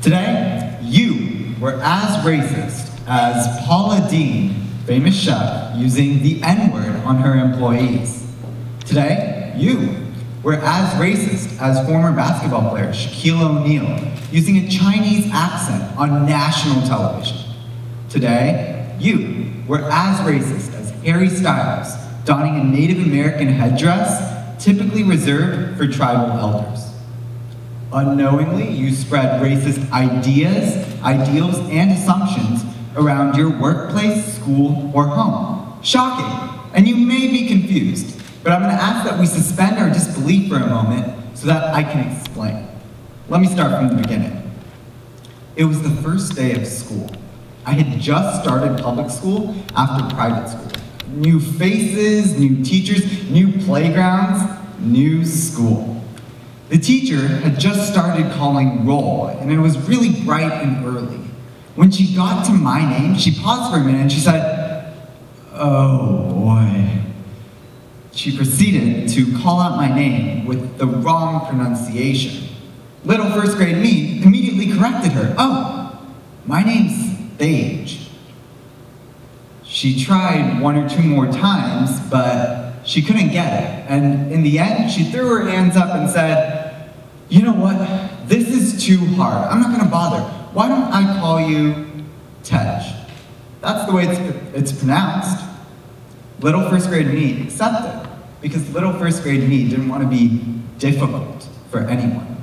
Today, you were as racist as Paula Deen, famous chef, using the N-word on her employees. Today, you were as racist as former basketball player Shaquille O'Neal, using a Chinese accent on national television. Today, you were as racist as Harry Styles, donning a Native American headdress typically reserved for tribal elders. Unknowingly, you spread racist ideas, ideals, and assumptions around your workplace, school, or home. Shocking, and you may be confused, but I'm gonna ask that we suspend our disbelief for a moment so that I can explain. Let me start from the beginning. It was the first day of school. I had just started public school after private school. New faces, new teachers, new playgrounds, new school. The teacher had just started calling roll, and it was really bright and early. When she got to my name, she paused for a minute and she said, Oh boy. She proceeded to call out my name with the wrong pronunciation. Little first grade me immediately corrected her. Oh, my name's Thage. She tried one or two more times, but she couldn't get it. And in the end, she threw her hands up and said, You know what? This is too hard. I'm not going to bother. Why don't I call you Tej? That's the way it's, it's pronounced. Little first grade me accepted because little first grade me didn't want to be difficult for anyone.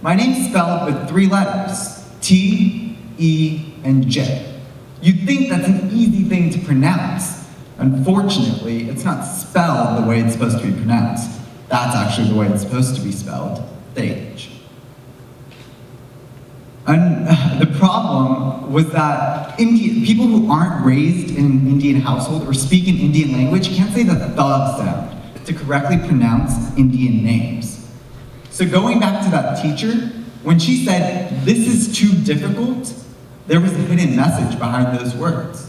My name's spelled with three letters T, E, and J. You'd think that's an easy thing to pronounce. Unfortunately, it's not spelled the way it's supposed to be pronounced. That's actually the way it's supposed to be spelled, Thage. And uh, the problem was that Indian, people who aren't raised in an Indian household or speak an Indian language can't say the th sound to correctly pronounce Indian names. So going back to that teacher, when she said, this is too difficult, there was a hidden message behind those words.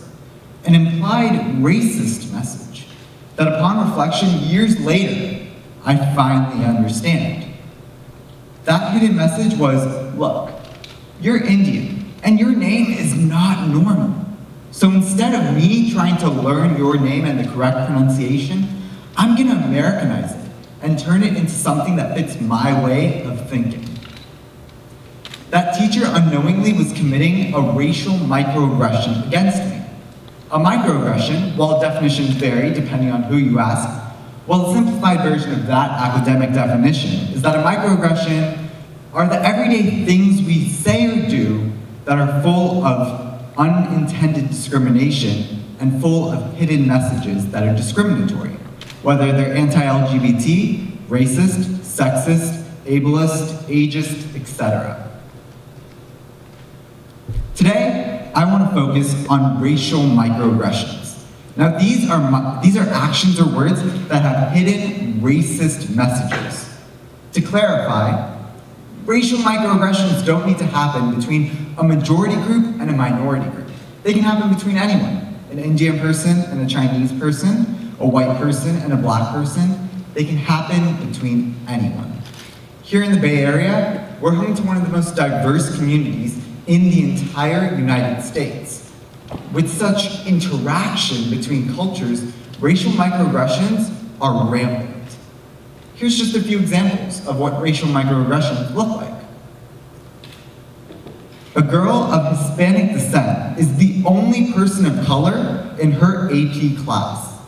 An implied racist message that upon reflection years later, I finally understand. That hidden message was, look, you're Indian, and your name is not normal. So instead of me trying to learn your name and the correct pronunciation, I'm gonna Americanize it and turn it into something that fits my way of thinking. That teacher unknowingly was committing a racial microaggression against me. A microaggression, while definitions vary depending on who you ask, well, a simplified version of that academic definition is that a microaggression are the everyday things we say or do that are full of unintended discrimination and full of hidden messages that are discriminatory, whether they're anti-LGBT, racist, sexist, ableist, ageist, etc. Today, I want to focus on racial microaggressions. Now, these are, these are actions or words that have hidden racist messages. To clarify, racial microaggressions don't need to happen between a majority group and a minority group. They can happen between anyone, an Indian person and a Chinese person, a white person and a black person. They can happen between anyone. Here in the Bay Area, we're home to one of the most diverse communities in the entire United States. With such interaction between cultures, racial microaggressions are rampant. Here's just a few examples of what racial microaggressions look like. A girl of Hispanic descent is the only person of color in her AP class.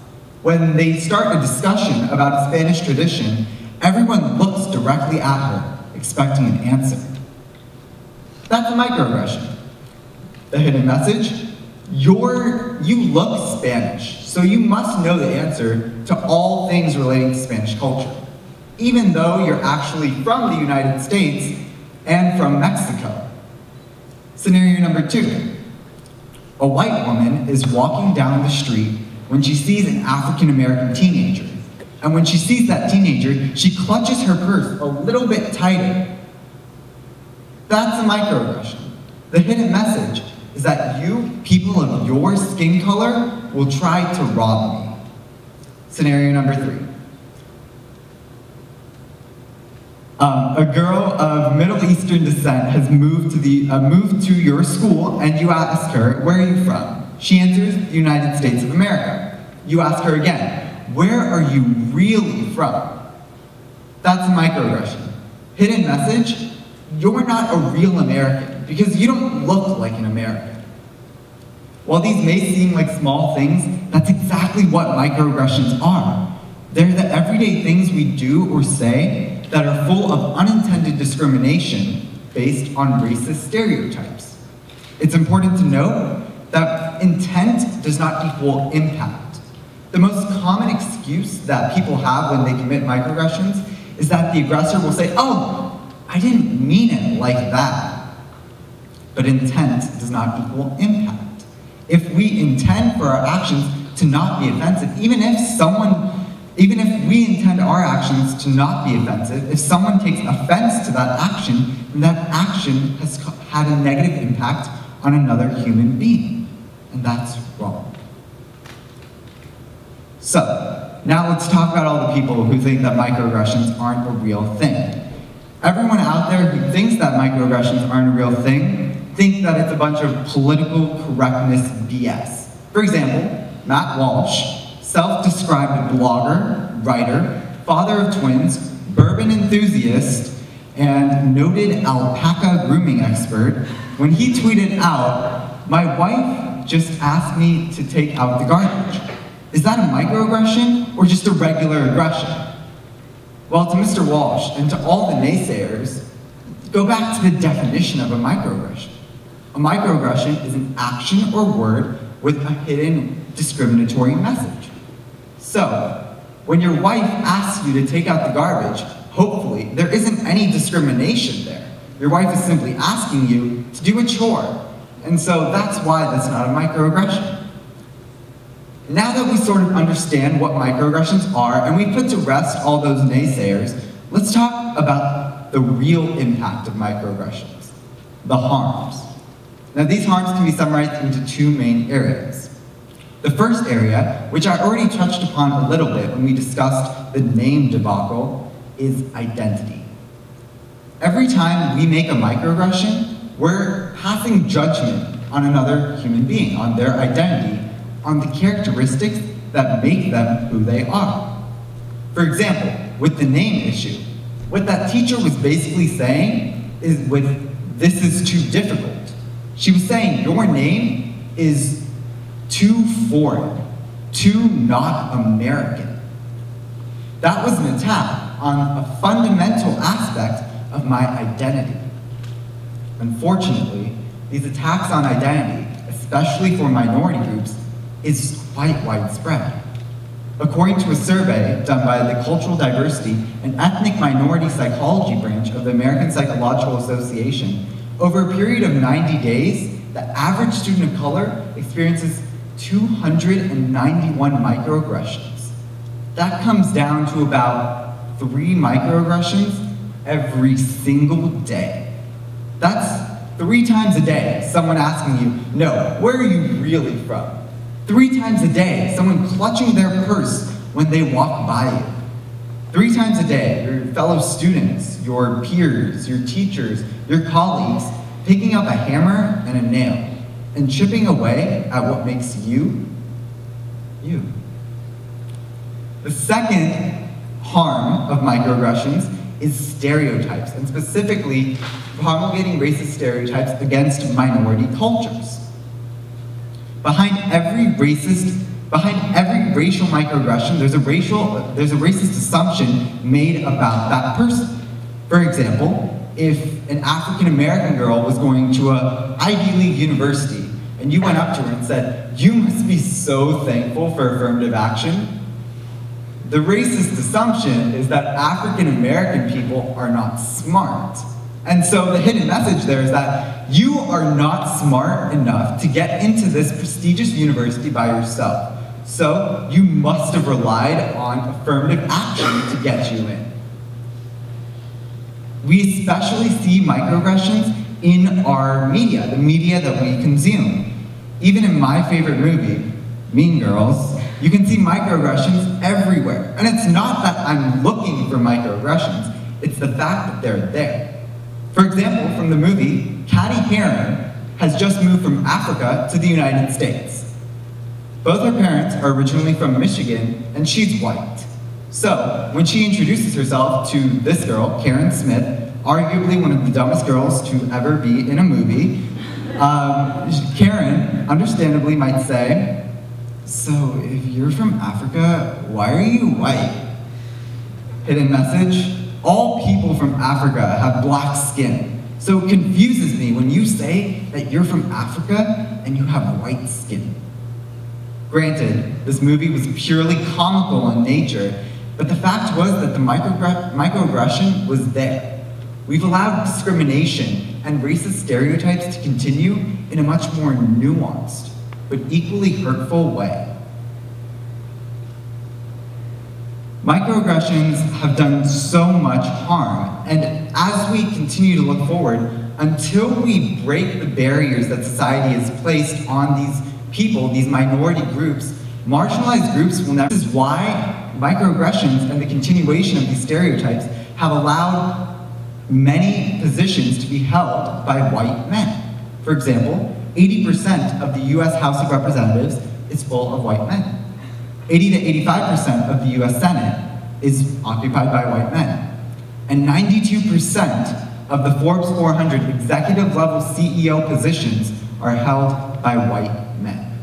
When they start a discussion about Spanish tradition, everyone looks directly at her, expecting an answer. That's a microaggression. The hidden message, you're, you look Spanish, so you must know the answer to all things relating to Spanish culture, even though you're actually from the United States and from Mexico. Scenario number two. A white woman is walking down the street when she sees an African American teenager. And when she sees that teenager, she clutches her purse a little bit tighter that's a microaggression. The hidden message is that you, people of your skin color, will try to rob me. Scenario number three. Um, a girl of Middle Eastern descent has moved to the uh, moved to your school, and you ask her, "Where are you from?" She answers, "The United States of America." You ask her again, "Where are you really from?" That's a microaggression. Hidden message: You're not a real American because you don't look like an American. While these may seem like small things, that's exactly what microaggressions are. They're the everyday things we do or say that are full of unintended discrimination based on racist stereotypes. It's important to note that intent does not equal impact. The most common excuse that people have when they commit microaggressions is that the aggressor will say, oh, I didn't mean it like that. But intent does not equal impact. If we intend for our actions to not be offensive, even if someone even if we intend our actions to not be offensive, if someone takes offense to that action, then that action has had a negative impact on another human being. And that's wrong. So, now let's talk about all the people who think that microaggressions aren't a real thing. Everyone out there who thinks that microaggressions aren't a real thing think that it's a bunch of political correctness BS. For example, Matt Walsh, self-described blogger, writer, father of twins, bourbon enthusiast, and noted alpaca grooming expert, when he tweeted out, my wife just asked me to take out the garbage. Is that a microaggression or just a regular aggression? Well, to Mr. Walsh and to all the naysayers, go back to the definition of a microaggression. A microaggression is an action or word with a hidden discriminatory message. So, when your wife asks you to take out the garbage, hopefully there isn't any discrimination there. Your wife is simply asking you to do a chore. And so that's why that's not a microaggression. Now that we sort of understand what microaggressions are and we put to rest all those naysayers, let's talk about the real impact of microaggressions, the harms. Now these harms can be summarized into two main areas. The first area, which I already touched upon a little bit when we discussed the name debacle, is identity. Every time we make a microaggression, we're passing judgment on another human being, on their identity, on the characteristics that make them who they are. For example, with the name issue, what that teacher was basically saying is with this is too difficult. She was saying your name is too foreign, too not American. That was an attack on a fundamental aspect of my identity. Unfortunately, these attacks on identity, especially for minority groups, is quite widespread. According to a survey done by the Cultural Diversity and Ethnic Minority Psychology branch of the American Psychological Association, over a period of 90 days, the average student of color experiences 291 microaggressions. That comes down to about three microaggressions every single day. That's three times a day, someone asking you, no, where are you really from? Three times a day, someone clutching their purse when they walk by you. Three times a day, your fellow students, your peers, your teachers, your colleagues, picking up a hammer and a nail and chipping away at what makes you, you. The second harm of microaggressions is stereotypes, and specifically promulgating racist stereotypes against minority cultures. Behind every racist, behind every racial microaggression, there's a racial, there's a racist assumption made about that person. For example, if an African American girl was going to a Ivy League university and you went up to her and said, You must be so thankful for affirmative action. The racist assumption is that African American people are not smart. And so the hidden message there is that you are not smart enough to get into this prestigious university by yourself. So you must have relied on affirmative action to get you in. We especially see microaggressions in our media, the media that we consume. Even in my favorite movie, Mean Girls, you can see microaggressions everywhere. And it's not that I'm looking for microaggressions, it's the fact that they're there. For example, from the movie, Cady Heron has just moved from Africa to the United States. Both her parents are originally from Michigan, and she's white. So, when she introduces herself to this girl, Karen Smith, arguably one of the dumbest girls to ever be in a movie, um, Karen, understandably, might say, So, if you're from Africa, why are you white? Hidden message all people from Africa have black skin. So it confuses me when you say that you're from Africa and you have white skin. Granted, this movie was purely comical in nature, but the fact was that the microaggression was there. We've allowed discrimination and racist stereotypes to continue in a much more nuanced, but equally hurtful way. Microaggressions have done so much harm, and as we continue to look forward, until we break the barriers that society has placed on these people, these minority groups, marginalized groups will never. This is why microaggressions and the continuation of these stereotypes have allowed many positions to be held by white men. For example, 80% of the US House of Representatives is full of white men. 80 to 85% of the US Senate is occupied by white men. And 92% of the Forbes 400 executive level CEO positions are held by white men.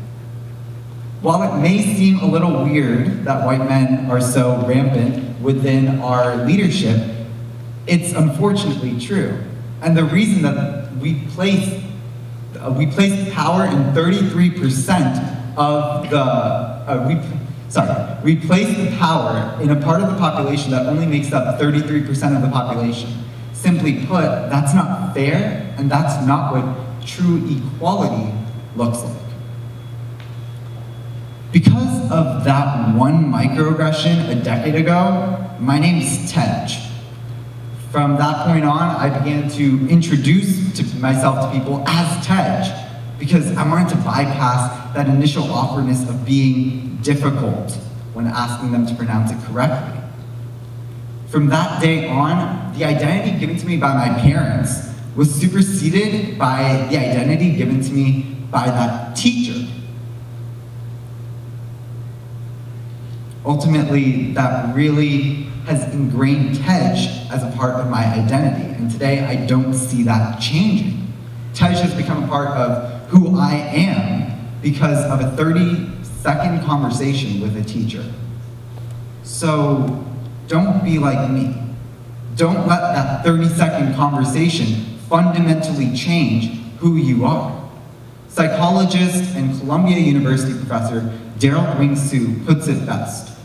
While it may seem a little weird that white men are so rampant within our leadership, it's unfortunately true. And the reason that we place, uh, we place power in 33% of the, uh, we, sorry, replace the power in a part of the population that only makes up 33% of the population. Simply put, that's not fair, and that's not what true equality looks like. Because of that one microaggression a decade ago, my name is Tej. From that point on, I began to introduce to myself to people as Tej because I wanted to bypass that initial awkwardness of being difficult when asking them to pronounce it correctly. From that day on, the identity given to me by my parents was superseded by the identity given to me by that teacher. Ultimately, that really has ingrained Tej as a part of my identity, and today I don't see that changing. Tej has become a part of who I am because of a 30 second conversation with a teacher. So don't be like me. Don't let that 30 second conversation fundamentally change who you are. Psychologist and Columbia University professor Derald Wing Sue puts it best.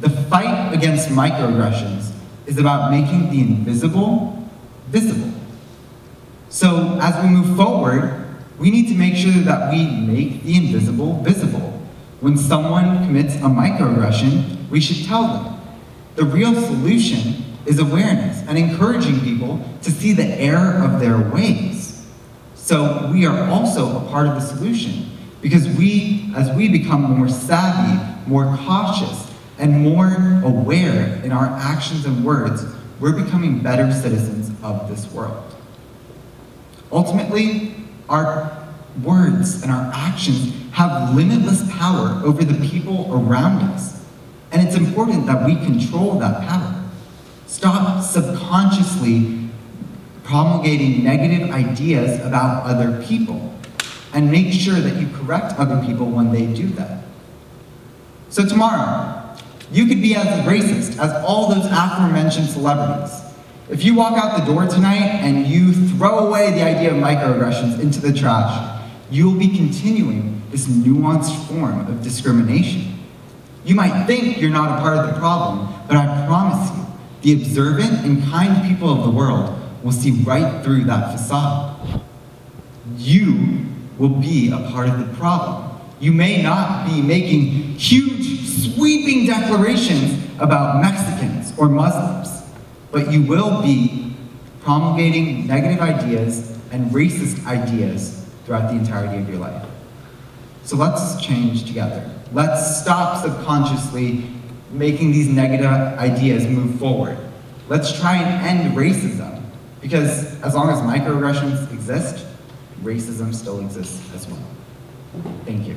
The fight against microaggressions is about making the invisible visible. So as we move forward, we need to make sure that we make the invisible visible. When someone commits a microaggression, we should tell them. The real solution is awareness and encouraging people to see the error of their ways. So we are also a part of the solution because we, as we become more savvy, more cautious, and more aware in our actions and words, we're becoming better citizens of this world. Ultimately, our words and our actions have limitless power over the people around us. And it's important that we control that power. Stop subconsciously promulgating negative ideas about other people and make sure that you correct other people when they do that. So tomorrow, you could be as racist as all those aforementioned celebrities. If you walk out the door tonight and you throw away the idea of microaggressions into the trash, you will be continuing this nuanced form of discrimination. You might think you're not a part of the problem, but I promise you, the observant and kind people of the world will see right through that facade. You will be a part of the problem. You may not be making huge, sweeping declarations about Mexicans or Muslims but you will be promulgating negative ideas and racist ideas throughout the entirety of your life. So let's change together. Let's stop subconsciously making these negative ideas move forward. let's try and end racism. Because as long as microaggressions exist, racism still exists as well. Thank you.